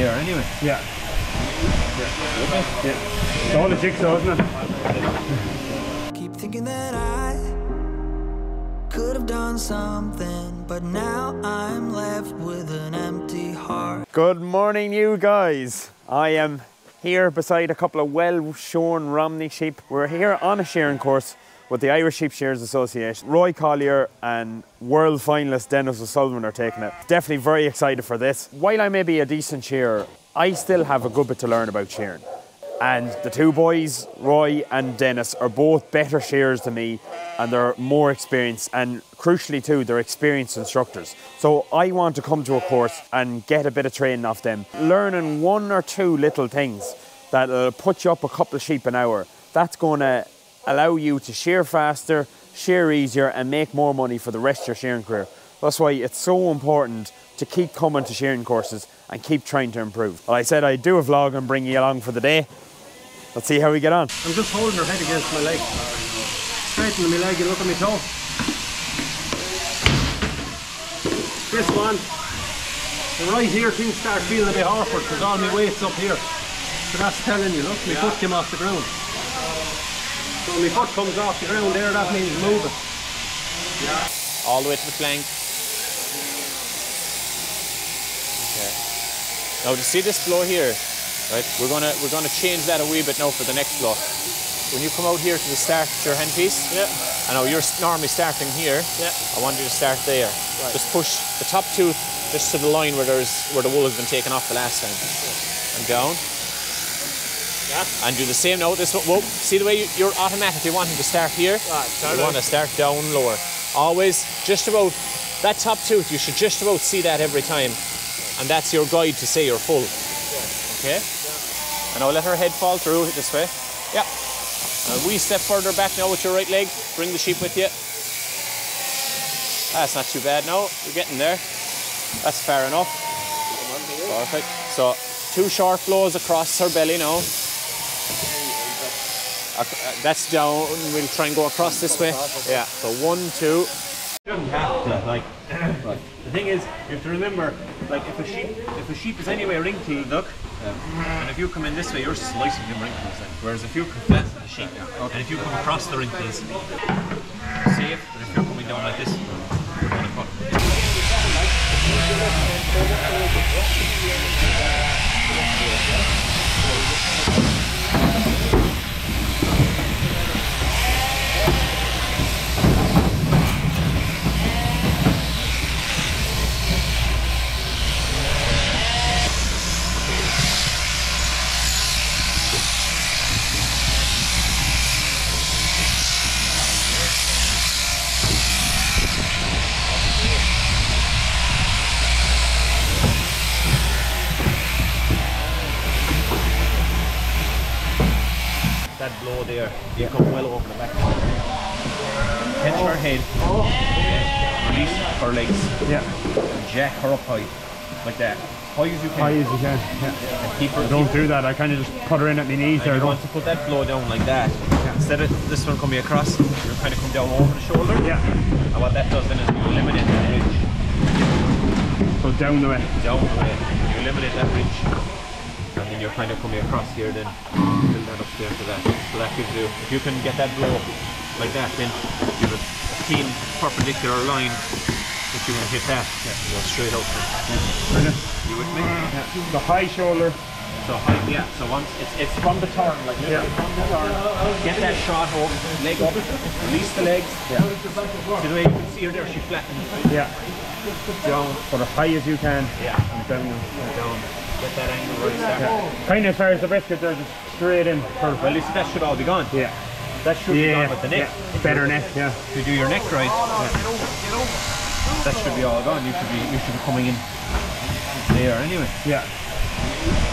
there anyway. Yeah. Yeah. yeah. It's all a jigsaw, isn't it? Keep thinking that I could have done something, but now I'm left with an empty heart. Good morning, you guys. I am here beside a couple of well shorn Romney sheep. We're here on a shearing course with the Irish Sheep Shearers Association. Roy Collier and world finalist Dennis O'Sullivan are taking it. Definitely very excited for this. While I may be a decent shearer, I still have a good bit to learn about shearing. And the two boys, Roy and Dennis, are both better shearers than me and they're more experienced and crucially too, they're experienced instructors. So I want to come to a course and get a bit of training off them. Learning one or two little things that'll put you up a couple of sheep an hour. That's going to allow you to shear faster, shear easier, and make more money for the rest of your shearing career. That's why it's so important to keep coming to shearing courses and keep trying to improve. Well, I said I'd do a vlog and bring you along for the day. Let's see how we get on. I'm just holding her head against my leg. Straighten my leg and look at my toe. This one, right here things start feeling a bit awkward because all my weight's up here. So that's telling you, look, my foot came off the ground. So when my foot comes off the ground there, that means moving. all the way to the flank. Okay. Now to see this blow here, right? We're gonna we're gonna change that a wee bit now for the next blow. When you come out here to the start with your hand piece, Yeah. I know you're normally starting here. Yeah. I want you to start there. Right. Just push the top tooth just to the line where there's where the wool has been taken off the last time, and down. Yeah. And do the same now. This one. Whoa, see the way you, you're automatically wanting to start here. Right, you want to start down lower. Always just about that top tooth. You should just about see that every time, and that's your guide to say you're full. Okay. And now let her head fall through this way. Yeah. A wee step further back now with your right leg. Bring the sheep with you. That's not too bad now. You're getting there. That's fair enough. Perfect. So two short blows across her belly now. Uh, That's down. We'll try and go across this way. Yeah. So one, two. have to like the thing is you have to remember like if a sheep if a sheep is anyway wrinkled look and if you come in this way you're slicing them wrinkles then whereas if you come that's the sheep and if you come across the wrinkles safe but if you're coming down like this you're gonna cut that blow there you come well over the back catch her head yeah, release her legs Yeah. jack her up high like that high as you can High as you can. Yeah. and keep her Don't do that. I kind of just put her in at my knees there. You Don't. want to put that blow down like that. Instead of this one coming across, you're kind of come down over the shoulder. Yeah. And what that does then is you eliminate that ridge So down the way. down the way. You eliminate that ridge. And then you're kind of coming across here then. Build that up there to that. So that gives you, if you can get that blow like that, then you have a, clean perpendicular line that you want to hit that. Yeah. You go straight out. Brilliant. You with me? Yeah. The high shoulder. So high, yeah. So once it's it's from the turn, like Yeah. from the turn. Get that shot up, leg up, release the legs. Yeah. See the way you can see her there, she flattened Yeah. down, Put as high as you can. yeah, And down. down. Get that angle right there. Yeah. Kind of as far as the brisket, they're just straight in. Perfect. Well, listen, that should all be gone. Yeah. That should be gone with the neck. yeah. Better neck. Yeah. If you do your neck right, that should be all gone. You should be you should be coming in there anyway. Yeah.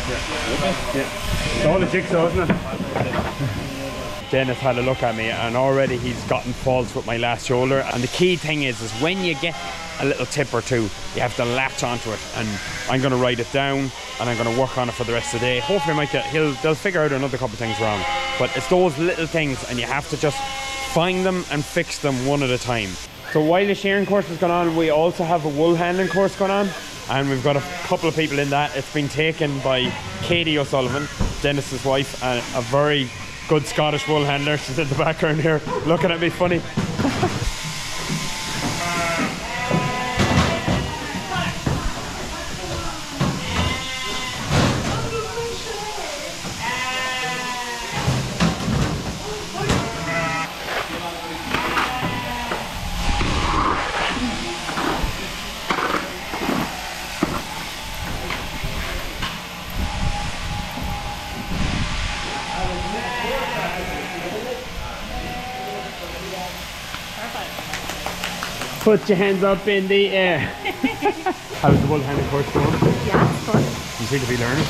Yeah. Yeah. It's all a jigsaw, isn't it? Dennis had a look at me and already he's gotten faults with my last shoulder. And the key thing is, is when you get a little tip or two, you have to latch onto it. And I'm going to write it down and I'm going to work on it for the rest of the day. Hopefully, I might get, he'll, they'll figure out another couple of things wrong. But it's those little things and you have to just find them and fix them one at a time. So while the shearing course is going on, we also have a wool handling course going on. and we've got a couple of people in that. It's been taken by Katie O'Sullivan, Dennis's wife, and a very good Scottish wool handler. She's in the background here looking at me funny. Put your hands up in the air. How's the wool handling course going? Yeah, it's fun. You seem to be learning.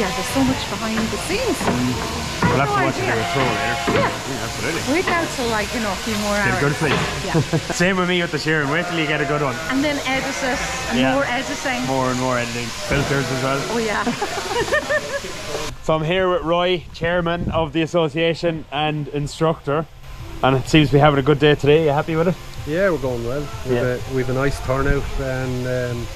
Yeah, there's so much behind the scenes. Mm. We'll have to no watch you do idea. a throw later. Yeah. absolutely. Wait out till like, you know, a few more Get a good sleep. Yeah. Same with me with the shearing. Wait till you get a good one. And then edit it and Yeah. more editing. More and more editing. Filters as well. Oh yeah. So I'm here with Roy, chairman of the association and instructor. And it seems to be having a good day today. You happy with it? Yeah, we're going well. We've, Yeah. a, we've a nice turnout and um,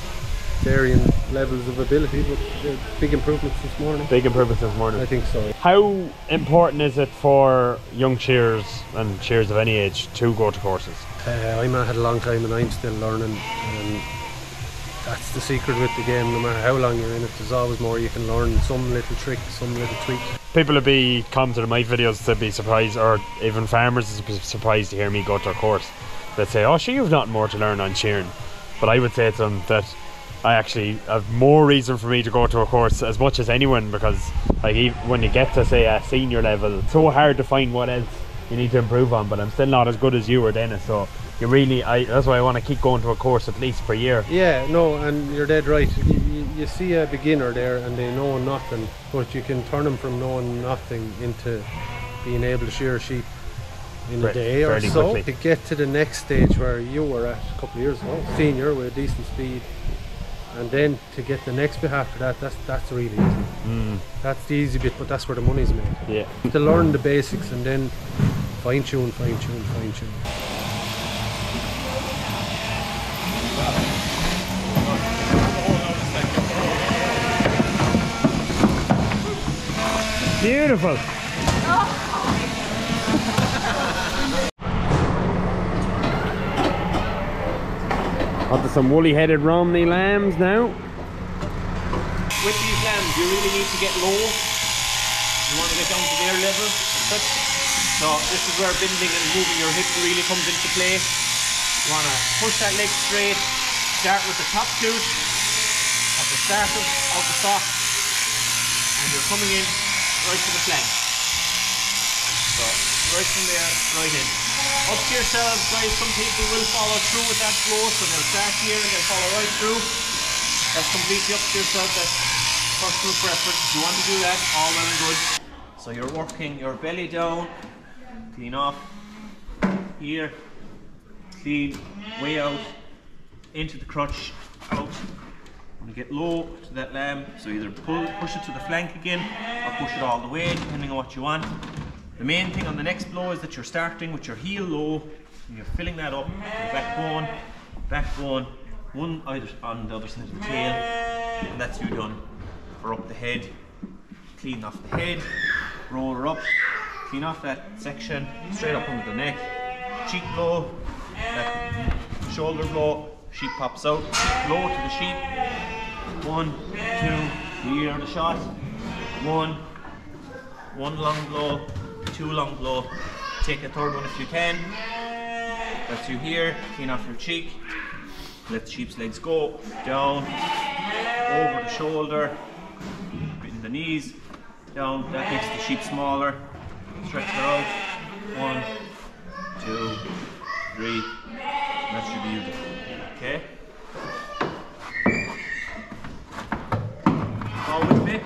varying levels of ability, but uh, big improvements this morning. Big improvements this morning. I think so. How important is it for young shearers and shearers of any age to go to courses? Uh, I'm at it a long time and I'm still learning, and that's the secret with the game. No matter how long you're in it, there's always more you can learn. Some little trick, some little tweak. People would be commenting on my videos to be surprised, or even farmers would be surprised to hear me go to a course. They'd say, "Oh, sure, you've not more to learn on shearing," but I would say to them that I actually have more reason for me to go to a course as much as anyone because, like, ev- when you get to say a senior level, it's so hard to find what else you need to improve on. But I'm still not as good as you or Dennis, so you really, I that's why I want to keep going to a course at least per year. Yeah, no, and you're dead right. You, you, you see a beginner there and they know nothing, but you can turn them from knowing nothing into being able to shear sheep in Right, a day or fairly so. quickly. To get to the next stage where you were at a couple of years ago, senior with a decent speed, and then to get the next bit after that, that's that's really easy. Mm. That's the easy bit, but that's where the money's made. Yeah. To learn the basics and then fine tune, fine tune, fine tune. Beautiful. On to some woolly-headed Romney lambs now. With these lambs, you really need to get low. You want to get down to their level. So this is where bending and moving your hips really comes into play. You want to push that leg straight. Start with the top tooth at the start of, of the sock. And you're coming in right to the flank. So right from there, right in. Up to yourselves, guys. Some people will follow through with that flow, so they'll start here and they'll follow right through. That's completely up to yourself. That's personal preference. If you want to do that, all well and good. So you're working your belly down, clean off here, clean way out into the crutch, out. And get low to that lamb. So either pull, push it to the flank again, or push it all the way, depending on what you want. The main thing on the next blow is that you're starting with your heel low, and you're filling that up, your backbone, backbone, one either on the other side of the tail, and that's you done for up the head. Clean off the head, roll her up, clean off that section, straight up under the neck, cheek blow, that shoulder blow, sheep pops out, blow to the sheep. One, two, you hear the shot. One, one long blow, two long blow. Take a third one if you can. That's you here, clean off your cheek. Let the sheep's legs go. Down, over the shoulder, in the knees, down. That makes the sheep smaller. Stretch her out. One, two, three. That should be you. Okay? With me?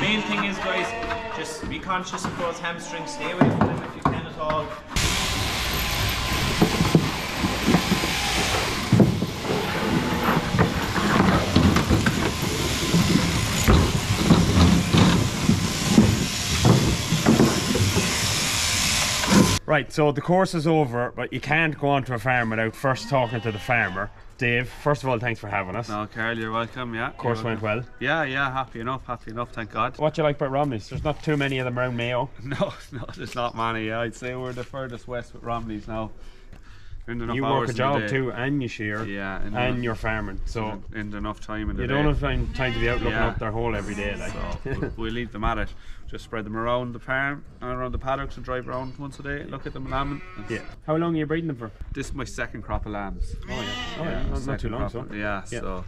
Main thing is, guys, just be conscious of those hamstrings. Stay away from them if you can at all. Right, so the course is over, but you can't go onto a farm without first talking to the farmer. Dave, first of all, thanks for having us. No, Karol, you're welcome. Yeah, of Course went well. Yeah, yeah, happy enough, happy enough. Thank God. What do you like about Romneys? There's not too many of them around Mayo. No, no, there's not many. I'd say we're the furthest west with Romneys now. You work a job too, and you shear, Yeah, and you're farming. So in enough time in the you day. don't have time, time to be out looking Yeah. up their hole every day. Like. So we'll, we'll leave them at it. Just spread them around the farm and around the paddocks and drive around once a day. Look at them lambing. Yeah. How long are you breeding them for? This is my second crop of lambs. Oh yeah. Oh yeah. Not, not too long. So. of- yeah, Yeah. So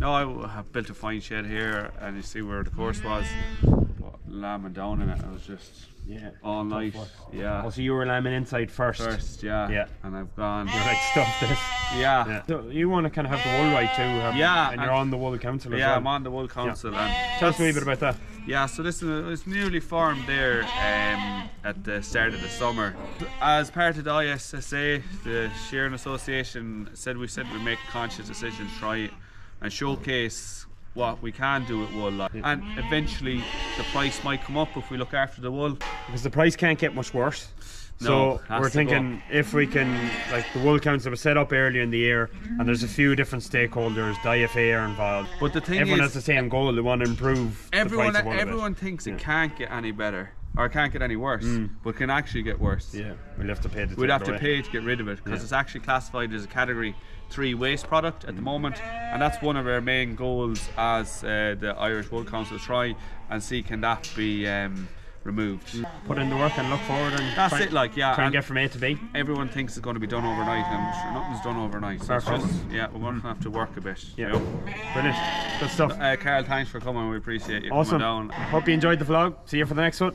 no, I have built a fine shed here, and you see where the course was. Lambing down in it, I was just Yeah. all night. Yeah. Oh, so you were lambing inside first. First, yeah. Yeah. And I've gone. You're like stuff this. Yeah. Yeah. So you want to kind of have the wool right too. Have, Yeah, And you're and- on the wool council as Yeah, well. I'm on the Wool Council. And Tell us a wee bit about that. Yeah, so this is it's newly formed there um, at the start of the summer. As part of the ISSA, the Shearing Association said we said we make conscious decisions, to try and showcase what we can do with wool. Like. And eventually the price might come up if we look after the wool. Because the price can't get much worse. No, So we're thinking if we can, like the Wool Council was set up earlier in the year, and there's a few different stakeholders. IFA are involved. But the thing Everyone is, has the same goal. They want to improve everyone the price of wool everyone thinks it can't get any better or it can't get any worse, but can actually get worse. Yeah, we'll have to pay. To We'd have to away. pay to get rid of it because Yeah. it's actually classified as a category three waste product at the moment, and that's one of our main goals as uh, the Irish Wool Council try and see can that be um, removed. Put in the work and look forward and That's try, it, like yeah. try and and get from A to B. everyone thinks it's going to be done overnight, and sure, nothing's done overnight. So it's just, yeah, we're going to have to work a bit. you Yeah, know. brilliant, good stuff. Uh, Karol, thanks for coming. We appreciate you Awesome. coming down. Hope you enjoyed the vlog. See you for the next one.